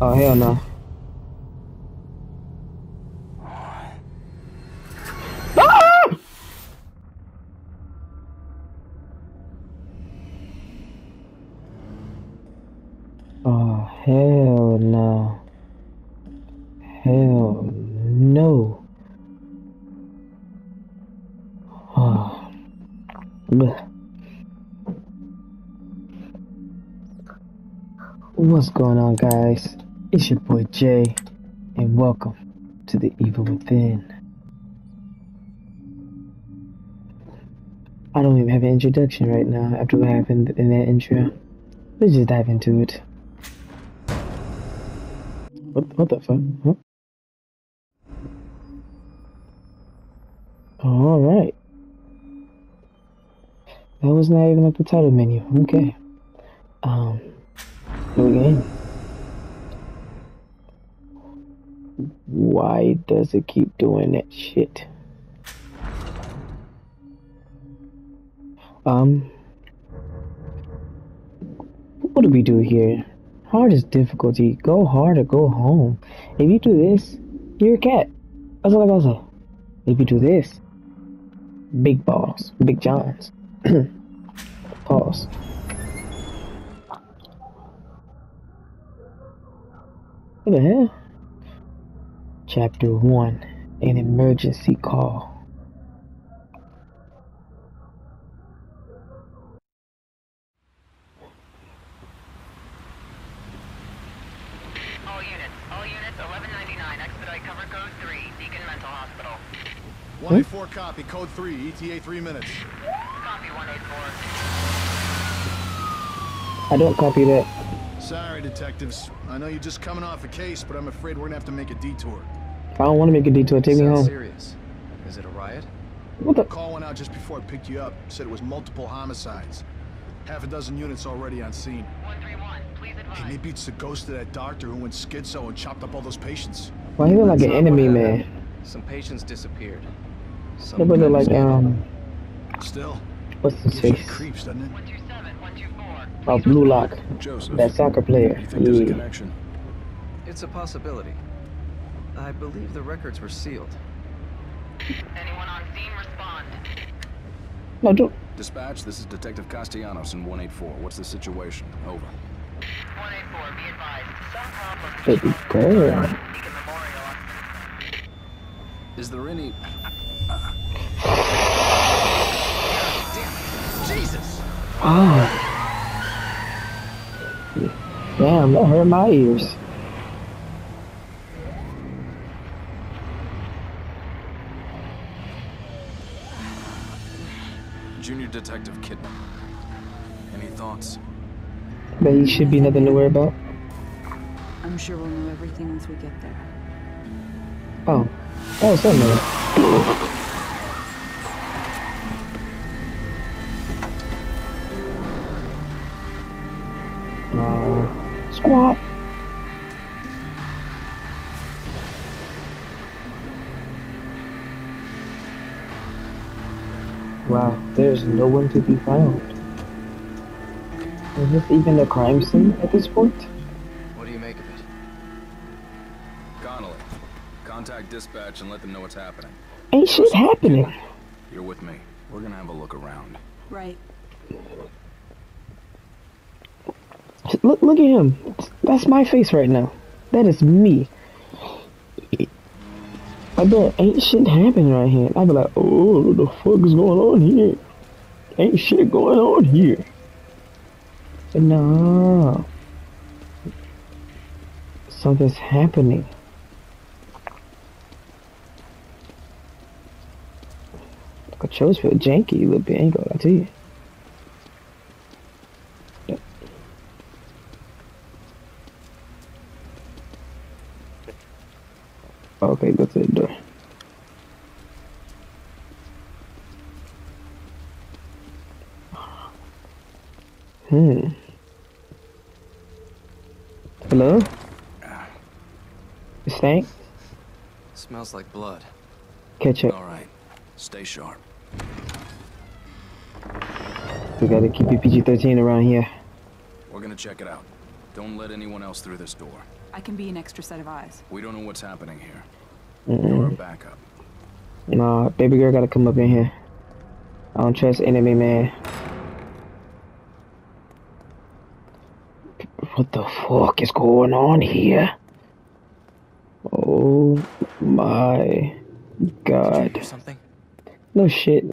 Oh hell no. Ah! Oh hell no. Hell no. Oh. What's going on, guys? It's your boy Jay, and welcome to the Evil Within. I don't even have an introduction right now after what happened in that intro. Let's just dive into it. What, what the fuck? Huh? Alright. That was not even at the title menu. Okay. Um, new. Why does it keep doing that shit? Um, what do we do here? Hard is difficulty. Go hard or go home. If you do this, you're a cat. That's all I gotta say. If you do this, big balls, big johns. Pause. What the hell? Chapter 1 An Emergency Call. All units, all units, 1199, expedite cover code 3, Beacon Mental Hospital. 184 hmm? copy, code 3, ETA 3 minutes. Copy 184. I don't copy that. Sorry, detectives. I know you're just coming off a case, but I'm afraid we're gonna have to make a detour. I don't want to make a detour. Take me Sounds home. serious. Is it a riot? What the? Call went out just before I picked you up. Said it was multiple homicides. Half a dozen units already on scene. 131, please Hey, advise. maybe it's the ghost of that doctor who went schizo and chopped up all those patients. Why he look like an That's not enemy man? Some patients disappeared. Some That brother kind like of scandal. um, Still, what's his gives the face? creeps, doesn't it? 127, 124. Oh, Blue Lock, Joseph, that soccer player. you think there's a connection? It's a possibility. I believe the records were sealed. Anyone on scene, respond. No, don't. Dispatch, this is Detective Castellanos in 184. What's the situation? Over. 184, be advised. Some problem. Baby girl. Beacon Memorial on Is there any... Jesus! Ah. Damn, that hurt my ears. Detective Kidman. Any thoughts? But he should be nothing to worry about. I'm sure we'll know everything once we get there. Oh. Oh, something. No one to be found. Is this even a crime scene at this point? What do you make of it? Connelly, contact dispatch and let them know what's happening. Ain't shit happening. You're with me. We're gonna have a look around. Right. Look, look at him. That's my face right now. That is me. I bet ain't shit happening right here. I'd be like, oh, what the fuck is going on here? Ain't shit going on here. No. Something's happening. Controls feel janky a little ain't gonna lie to you. Okay, go to the door. Hmm. Hello? Stank? Smells like blood. Catch it. All right. Stay sharp. We gotta keep it PG 13 around here. We're gonna check it out. Don't let anyone else through this door. I can be an extra set of eyes. We don't know what's happening here. Mm-mm. You're our backup. Nah, baby girl gotta come up in here. I don't trust enemy man. What the fuck is going on here? Oh my god. Something? No shit.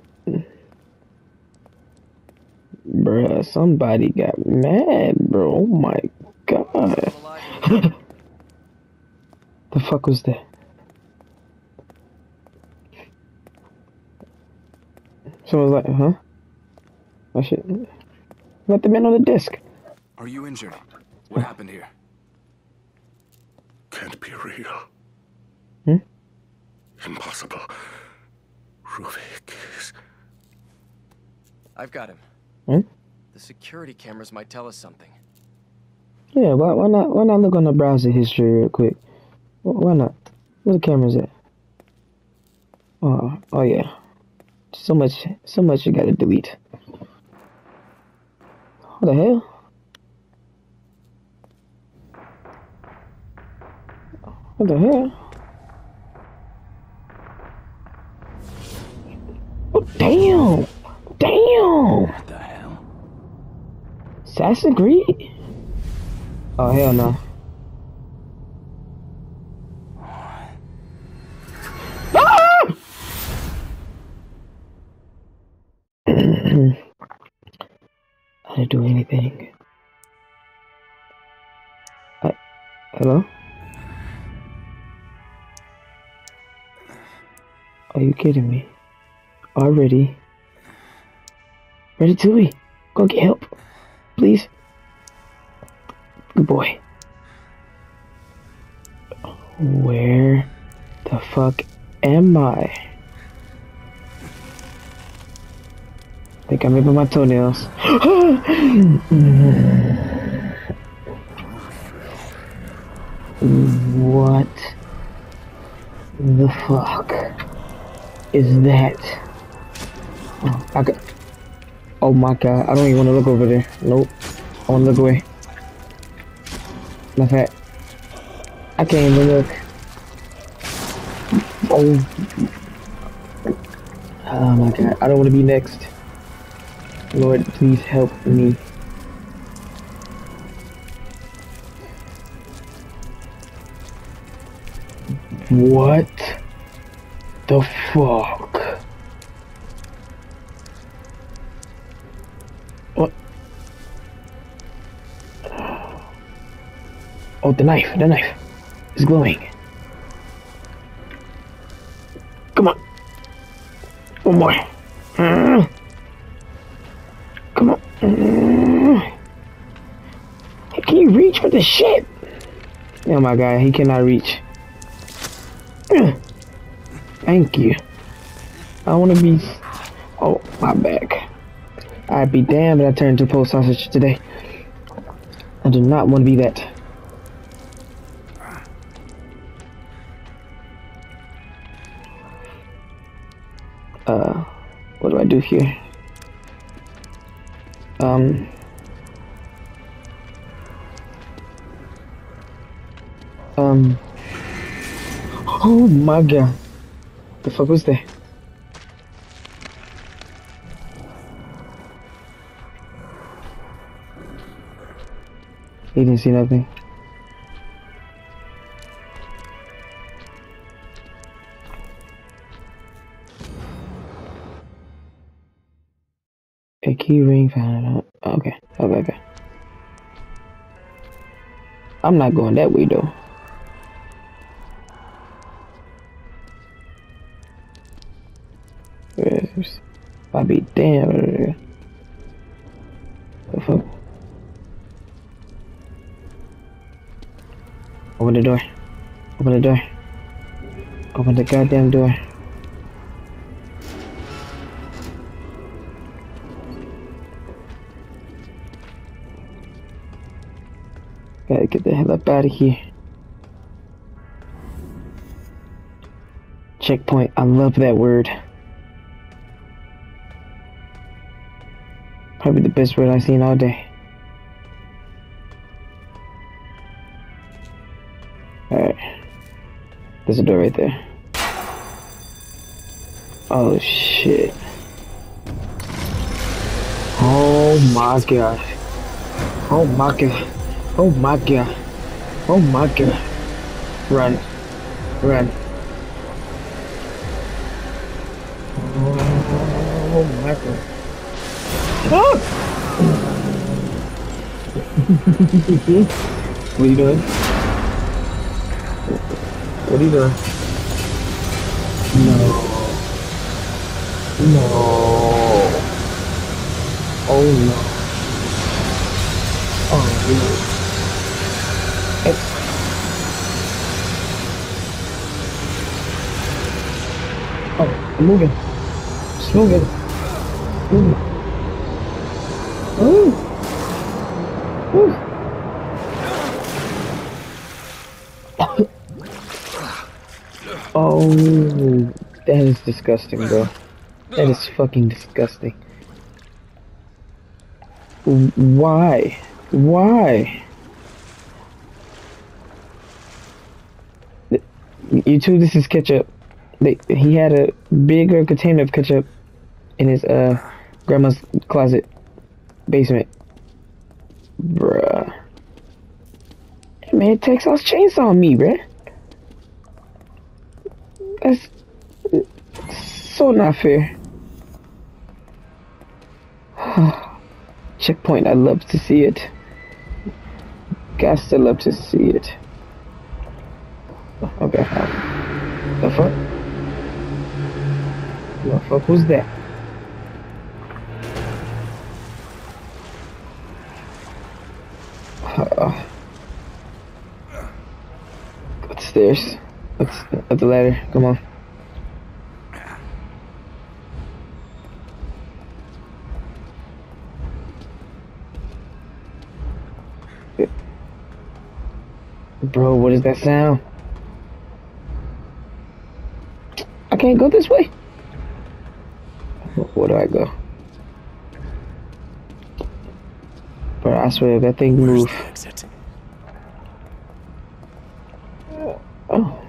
Bruh, somebody got mad, bro. Oh my god. The fuck was that? Someone's like, huh? Oh shit. Let the man on the disc. Are you injured? What happened here? Can't be real. Hmm? Impossible. Ruvik is. I've got him. Hmm? The security cameras might tell us something. Yeah, why, why not? Why not look on the browser history real quick? Why not? Where the cameras at? Oh, oh yeah. So much, so much you gotta delete. What the hell? What the hell? Oh, damn! Damn! What the hell? Assassin's Creed? Oh, hell no. Ah! I didn't do anything. I, hello? Are you kidding me? Already? Ready to Go get help. Please. Good boy. Where the fuck am I? think I'm my toenails. what the fuck is that? Oh, could, oh my god, I don't even want to look over there. Nope. I want to look away. Of fact, I can't even look. Oh. Oh my god, I don't want to be next. Lord, please help me. What the fuck? What? Oh, the knife, the knife is glowing. Come on. One more. Mm. Come on. Mm. Can you reach for the shit? Oh my god, he cannot reach. Thank you. I want to be. Oh, my back. I'd be damned if I turned to post sausage today. I do not want to be that. Uh, what do I do here? Um. Um. Oh my god. The fuck was that? He didn't see nothing. A key ring found. Okay, okay, okay. I'm not going that way though. Open the door. Open the goddamn door. Gotta get the hell up out of here. Checkpoint. I love that word. Probably the best word I've seen all day. There's a door right there. Oh shit. Oh my god. Oh my god. Oh my god. Oh my god. Run. Run. Oh my god. Ah! what are you doing? What are you doing? No. No. Oh no. Oh no. It's... Oh, I'm moving. It's moving. Moving. Oh, that is disgusting, bro. That is fucking disgusting. Why? Why? You two, this is ketchup. He had a bigger container of ketchup in his uh grandma's closet basement. Bruh. Man, Texas chainsaw on me, bruh. That's so not fair. Checkpoint, I love to see it. Gas, to love to see it. Okay. The fuck? The fuck was that? Uh, upstairs. Let's up the ladder. Come on. Bro, what is that sound? I can't go this way. Where do I go? Bro, I swear that thing moved. Oh.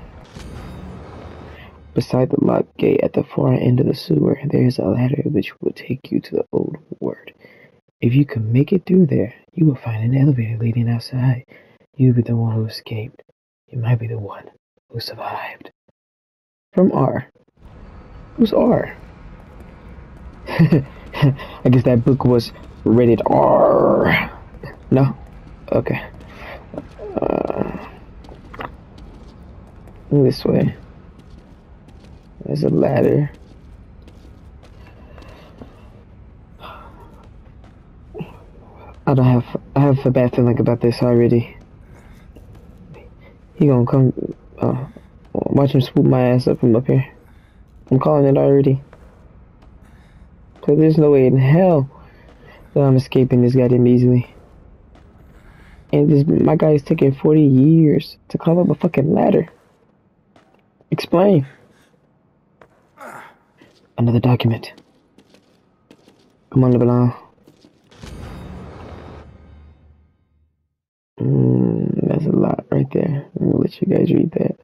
Beside the locked gate at the far end of the sewer, there is a ladder which will take you to the old ward. If you can make it through there, you will find an elevator leading outside. You'll be the one who escaped. You might be the one who survived. From R. Who's R? I guess that book was rated R. No? Okay. Uh, this way. There's a ladder. I don't have I have a bad feeling about this already. He gonna come uh, watch him swoop my ass up from up here. I'm calling it already. Cause there's no way in hell that I'm escaping this goddamn easily. And this my guy is taking 40 years to climb up a fucking ladder. Explain. Another document. Come on, LeBlanc. Mm, that's a lot right there. I'm gonna let you guys read that.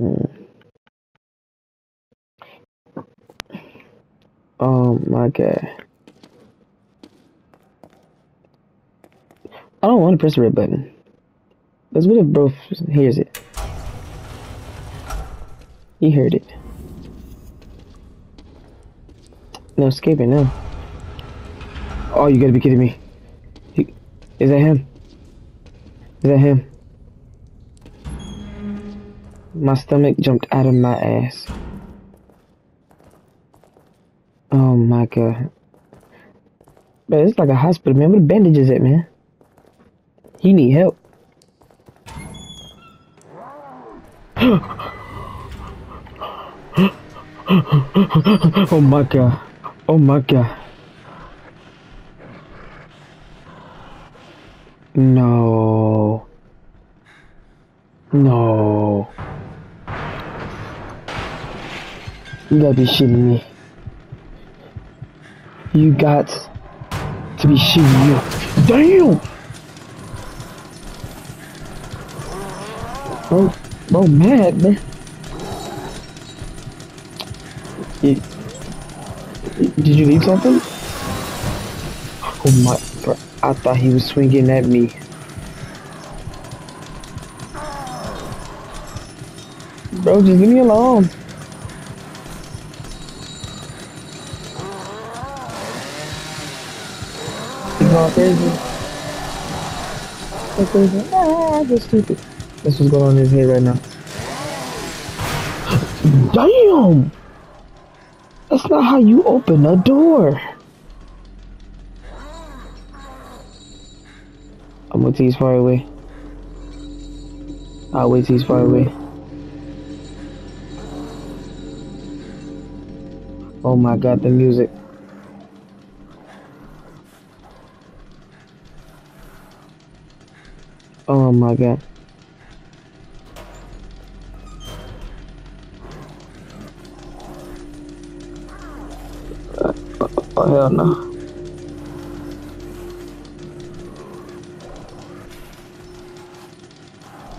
Mm. Oh my god. I don't want to press the red button. That's what if bro hears it. He heard it. No escaping now. Oh, you gotta be kidding me. He, is that him? Is that him? My stomach jumped out of my ass. Oh my god. But it's like a hospital, man. Where the bandages at, man? He need help. oh my god. Oh my god. No. No. You gotta be shitting me. You got to be shitting me. Damn! Oh, oh mad, man. Did you leave something? Oh my, bro, I thought he was swinging at me. Bro, just leave me alone. He's going crazy. Go crazy. Ah, that's stupid. That's what's going on in his head right now. Damn! That's not how you open a door. I'm gonna tease far away. I'll wait he's far away. Oh my god, the music. Oh my god. Oh hell no.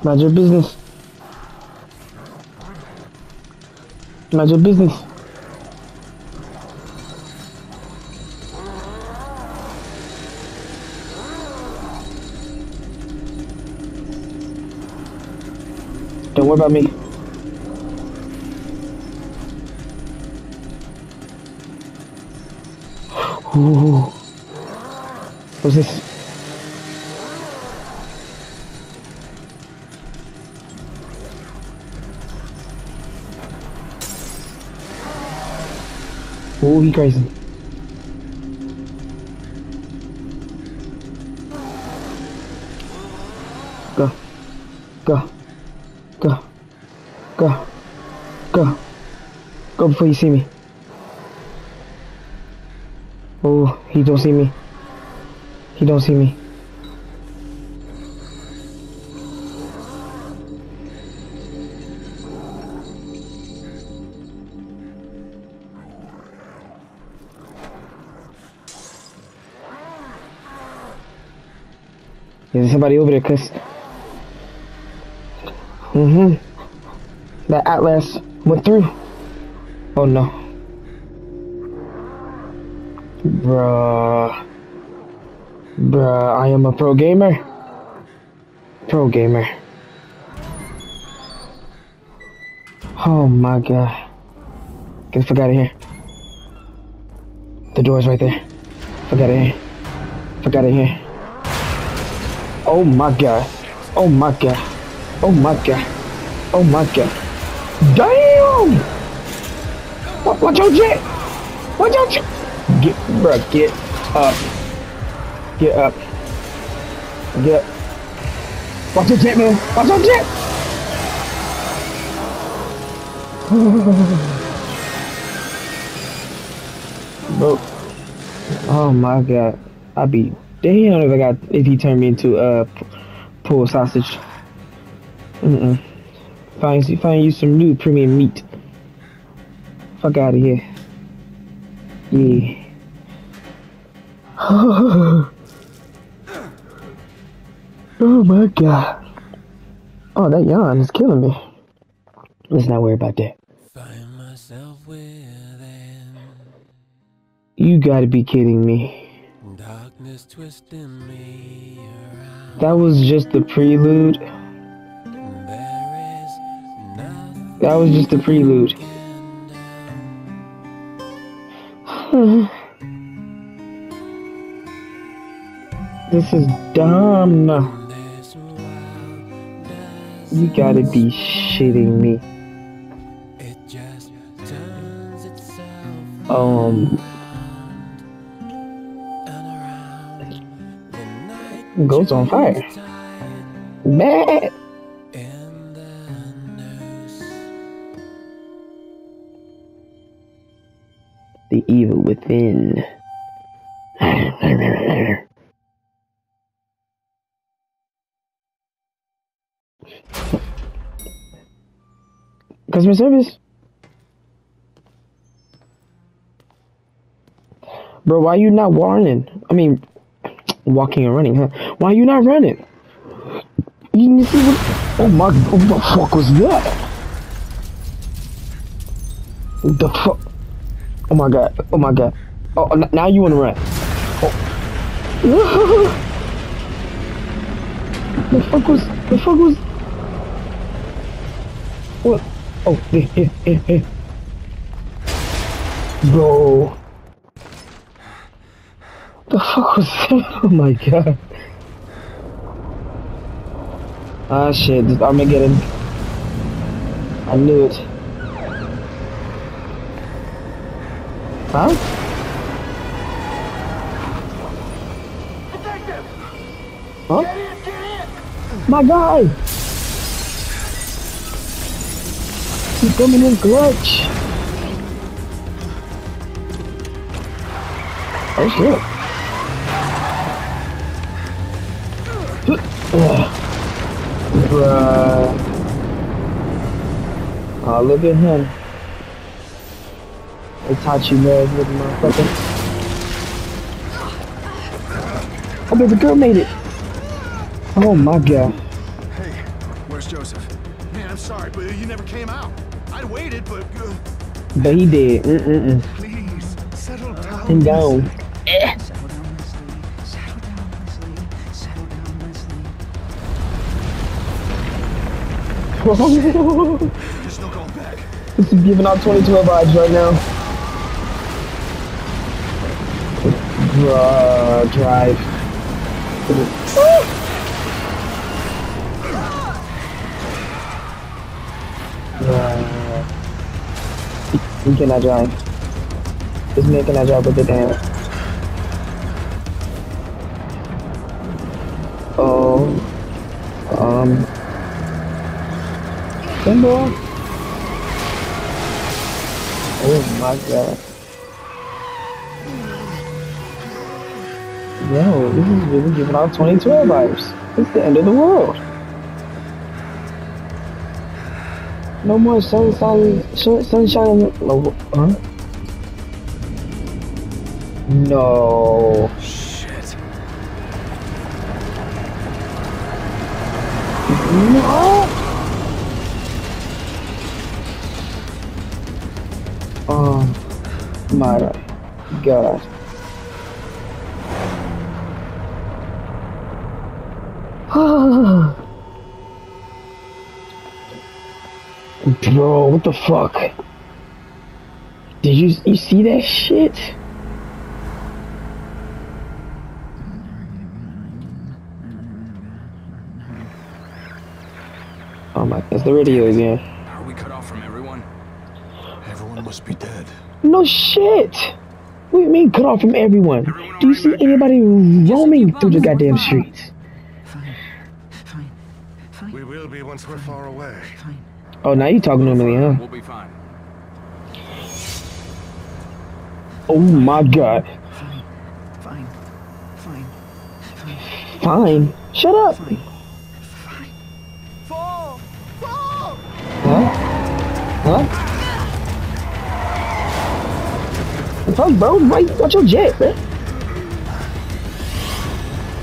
Mind your business. Mind your business. Don't worry about me. Ooh. What's this? Oh, he crazy. Go. Go. Go. Go. Go. Go before you see me. Oh, he don't see me. He don't see me. There's somebody over there, cuz. Mm-hmm. That Atlas went through. Oh no. Bruh. Bruh, I am a pro gamer. Pro gamer. Oh my god. Get the fuck out of here. The door's right there. Fuck out of here. Fuck out of here. Oh my god. Oh my god. Oh my god. Oh my god. Damn! Wa- Watch your jet! Watch jet! Get, bruh, get up. Get up. Get up. Watch your jet, man. Watch your jet! Bro. Oh my god. I'd be damn if I got if he turned me into a uh, sausage. Mm-mm. Find find you some new premium meat. Fuck out of here. Yeah. oh my god. Oh, that yawn is killing me. Let's not worry about that. Find myself within You gotta be kidding me. darkness twisting me around. That was just the prelude. That was just the prelude. this is dumb. You gotta be shitting me. It just turns itself Um, goes on fire. Bad. The evil within. Customer service? Bro, why you not running? I mean, walking and running, huh? Why you not running? You see what? Oh my! What the fuck was that? The fuck? Oh my god! Oh my god! Oh, now you wanna run? Oh. the fuck was? The fuck was? What? Oh, here, here, here, here. Bro. The fuck was that? Oh my god. Ah shit, this Armageddon. I knew it. Huh? Huh? My guy! Coming in clutch! Oh shit. Bruh. Oh, look at him. You love, little motherfucker. Oh, baby girl made it. Oh my god. Hey, where's Joseph? Man, I'm sorry, but you never came out. I waited, but uh, But he did. Mm-mm-mm. please settle down. Him down. Settle down, Leslie. Settle down, Leslie. Settle down, Leslie. There's no going back. this is giving out 2012 vibes right now. Bruh, drive. He cannot drive. This man cannot drive with the damn. Oh. Um. Pinball? Oh my god. Yo, this is really giving out 2012 vibes. It's the end of the world. No more sunshine, sun- sunshine. No, huh? No. Shit. No. Oh my god. Bro, what the fuck? Did you you see that shit? Oh my, it's the radio again. Are we cut off from everyone? Everyone must be dead. No shit! What do you mean cut off from everyone? Do you see anybody roaming through the goddamn streets? Fine. Fine. Fine. We will be once we're far away. Fine. Oh, now you talking normally, huh? We'll be fine. Oh my god. Fine. Fine. Fine. Fine. Fine. Shut up. Fine. Huh? Huh? Fuck, bro. Right, watch your jet, man.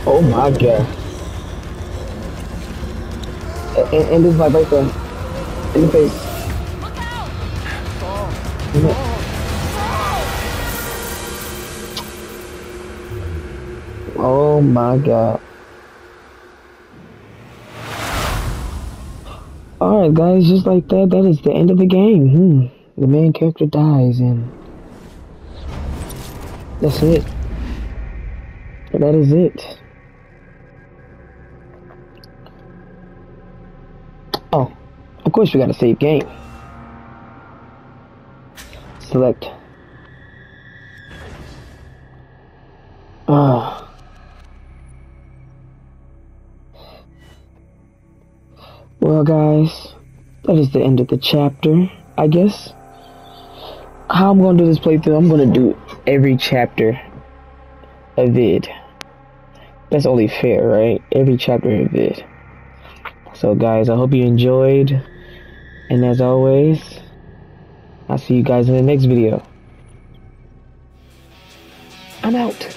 Oh my god. And, and, and this is like right there. In the face. In the- Oh my god. Alright guys, just like that, that is the end of the game. Hmm. The main character dies and that's it. That is it. Oh, of course we gotta save game. Select. Ah. Well, guys, that is the end of the chapter, I guess. How I'm gonna do this playthrough, I'm gonna do every chapter a vid. That's only fair, right? Every chapter a vid. So, guys, I hope you enjoyed. And as always, I'll see you guys in the next video. I'm out.